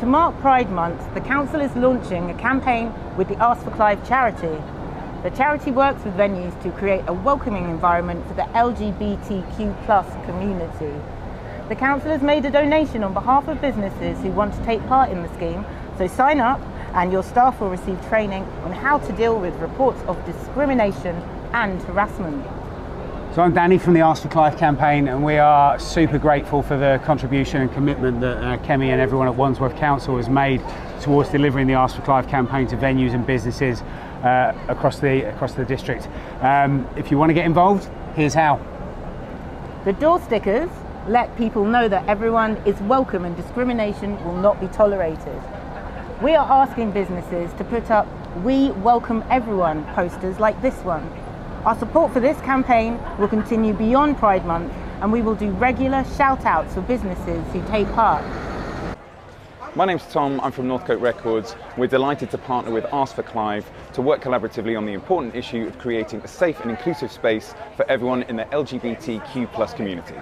To mark Pride Month, the Council is launching a campaign with the Ask for Clive charity. The charity works with venues to create a welcoming environment for the LGBTQ plus community. The Council has made a donation on behalf of businesses who want to take part in the scheme, so sign up and your staff will receive training on how to deal with reports of discrimination and harassment. So I'm Danny from the Ask for Clive campaign, and we are super grateful for the contribution and commitment that uh, Kemi and everyone at Wandsworth Council has made towards delivering the Ask for Clive campaign to venues and businesses uh, across the across the district. Um, if you want to get involved, here's how. The door stickers let people know that everyone is welcome and discrimination will not be tolerated. We are asking businesses to put up We Welcome Everyone posters like this one. Our support for this campaign will continue beyond Pride Month and we will do regular shout outs for businesses who take part. My name's Tom, I'm from Northcote Records. We're delighted to partner with Ask for Clive to work collaboratively on the important issue of creating a safe and inclusive space for everyone in the LGBTQ community.